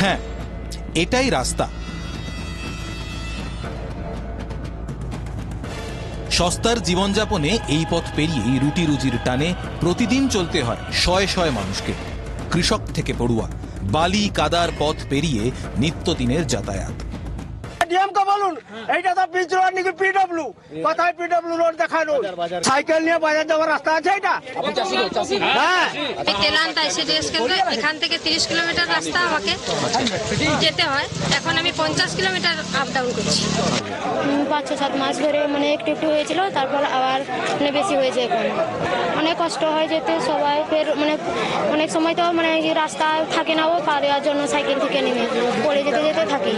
হ্যাঁ এটাই রাস্তা। সস্তার জীবনযাপনে এই পথ পেরিয়েই রুটি রুজির টানে প্রতিদিন চলতে হয় শয়ে শয়ে মানুষকে, কৃষক থেকে পড়ুয়া, বালি কাদার পথ পেরিয়ে নিত্যদিনের যাতায়াত। ডিএম কে বলুন? এইটা তো পিচ রোড নাকি পিডব্লিউ কোথায় পিডব্লিউ রোড দেখানো? সাইকেল নিয়ে বাজার যাওয়ার রাস্তা আছে এটা হ্যাঁ। তেলান্তা এসিডিএস কেন্দ্র এখান থেকে তিরিশ কিলোমিটার রাস্তা আমাকে যেতে হয়। এখন আমি পঞ্চাশ কিলোমিটার আপ ডাউন করছি। পাঁচ ছ সাত মাস ধরে মানে একটু একটু হয়েছিল তারপর আবার মানে বেশি হয়েছে এখন। অনেক কষ্ট হয় যেতে সবাই ফের মানে অনেক সময় তো মানে রাস্তা থাকে না ও পা দেওয়ার জন্য সাইকেল থেকে নেমে। পড়ে যেতে যেতে থাকি।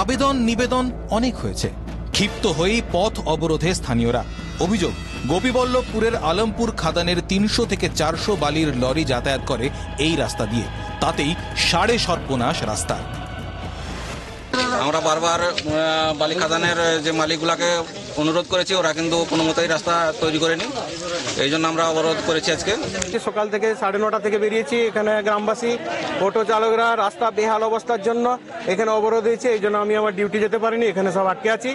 আবেদন, নিবেদন অনেক হয়েছে। ক্ষিপ্ত হয়েই পথ অবরোধে স্থানীয়রা। অভিযোগ, গোপীবল্লভপুরের আলমপুর খাদানের তিনশো থেকে চারশো বালির লরি যাতায়াত করে এই রাস্তা দিয়ে। তাতেই সাড়ে সর্বনাশ রাস্তা। আমরা বারবার বালি খাদানের যে মালিকগুলাকে অনুরোধ করেছি ওরা কিন্তু কোনো মতোই রাস্তা তৈরি করেনি। এই জন্য আমরা অবরোধ করেছি আজকে। সকাল থেকে সাড়ে নটা থেকে বেরিয়েছি এখানে গ্রামবাসী অটো চালকরা রাস্তা বেহাল অবস্থার জন্য এখানে অবরোধ হয়েছে এই জন্য আমি আমার ডিউটি যেতে পারিনি এখানে সব আটকে আছি।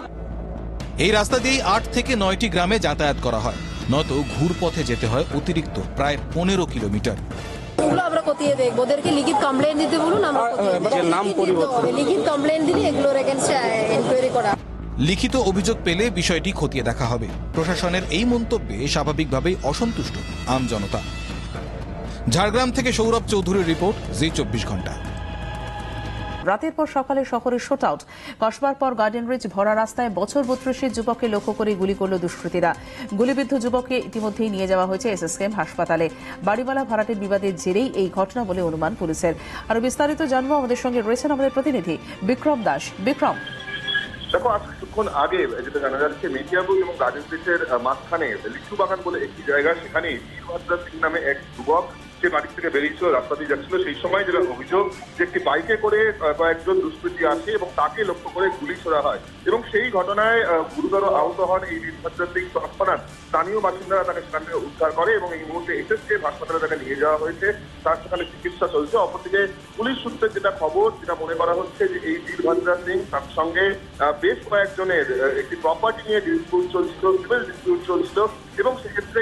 এই রাস্তা দিয়েই আট থেকে নয়টি গ্রামে যাতায়াত করা হয়। নয়তো ঘুরপথে যেতে হয় অতিরিক্ত প্রায় পনেরো কিলোমিটার। এগুলো আমরা খতিয়ে দেখব। ওদেরকে লিখিত কমপ্লেন দিতে বলুন আমরা নাম পরিবর্তন। লিখিত কমপ্লেন দিলে এগুলোর এগেনস্টে এনকোয়ারি করা। লিখিত অভিযোগ পেলে বিষয়টি খতিয়ে দেখা হবে। প্রশাসনের এই মন্তব্যে স্বাভাবিকভাবেই অসন্তুষ্ট আম জনতা। ঝাড়গ্রাম থেকে সৌরভ চৌধুরীর রিপোর্ট, জি চব্বিশ ঘণ্টা। রাতের পর সকালে শহরে শোট আউট কসবার পর গার্ডেন রিচ ভরা রাস্তায় বছর বত্রিশের যুবককে লক্ষ্য করে গুলি করল দুষ্কৃতীরা। গুলিবিদ্ধ যুবককে ইতিমধ্যেই নিয়ে যাওয়া হয়েছে এসএসকেএম হাসপাতালে। বাড়িওয়ালা ভাড়াটের বিবাদের জেরেই এই ঘটনা বলে অনুমান পুলিশের। আরও বিস্তারিত জানব আমাদের সঙ্গে রয়েছেন আমাদের প্রতিনিধি বিক্রম দাস। বিক্রম। দেখো আজ কিছুক্ষণ আগে যেটা জানা যাচ্ছে মেটিয়াবুক এবং ব্রিজের মাঝখানে লিচু বাগান বলে একটি জায়গা সেখানে সিং নামে এক যুবক সে বাড়ি থেকে বেরিয়েছিল, রাস্তা দিয়ে যাচ্ছিল, সেই সময় যেটা অভিযোগ যে একটি বাইকে করে কয়েকজন দুষ্কৃতী আসে এবং তাকে লক্ষ্য করে গুলি ছোড়া হয়। এবং সেই ঘটনায় গুরুতর আহত হন এই সিং তৎক্ষণাৎ। স্থানীয় বাসিন্দারা তাকে সেখান থেকে উদ্ধার করে এবং এই মুহূর্তে এসএসকে হাসপাতালে তাকে নিয়ে যাওয়া হয়েছে। তার সেখানে চিকিৎসা চলছে। অপরদিকে পুলিশ সূত্রে যেটা খবর, যেটা মনে করা হচ্ছে যে এই বীরভদ্রা সিং তার সঙ্গে বেশ কয়েকজনের একটি প্রপার্টি নিয়ে ডিসপিউট চলছিল সিভিল ডিসপিউট চলছিল এবং সেক্ষেত্রে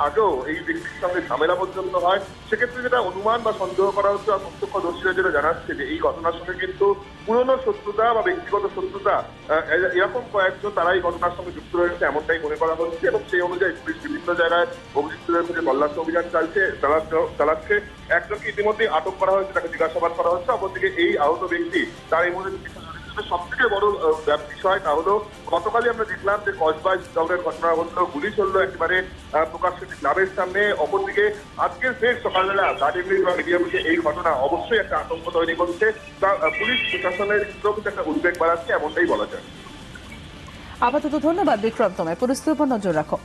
আগেও এই ব্যক্তির সঙ্গে ঝামেলা পর্যন্ত হয়, সেক্ষেত্রে যেটা অনুমান বা সন্দেহ করা হচ্ছে বা প্রত্যক্ষদর্শীরা যেটা জানাচ্ছে যে এই ঘটনার সঙ্গে কিন্তু পুরনো শত্রুতা বা ব্যক্তিগত শত্রুতা এরকম কয়েকজন তারা এই ঘটনার সঙ্গে যুক্ত রয়েছে এমনটাই মনে করা হচ্ছে এবং সেই অনুযায়ী পুলিশ বিভিন্ন জায়গায় অভিযুক্তদের খুঁজে তল্লাশি অভিযান চালছে চালাচ্ছে- একজনকে ইতিমধ্যেই আটক করা হয়েছে, তাকে জিজ্ঞাসাবাদ করা হচ্ছে, অপরদিকে এই আহত ব্যক্তি তার এই মুহূর্তে চিকিৎসা সব থেকে বড় বিষয় তা হলো, গতকালই আমরা দেখলাম যে কসবাই শোডাউনের ঘটনা ঘটলো গুলি চলল একেবারে প্রকাশ্যে ক্লাবের সামনে, অপরদিকে আজকের ফের সকালবেলা গার্ডেন বা মিডিয়া বুঝে এই ঘটনা অবশ্যই একটা আতঙ্ক তৈরি করছে। তা পুলিশ প্রশাসনের ক্ষেত্রেও কিন্তু একটা উদ্বেগ বাড়াচ্ছে, এমনটাই বলা যায়। আপাতত ধন্যবাদ, বিক্রম তোমায়। পরিস্থিতির উপর নজর রাখো।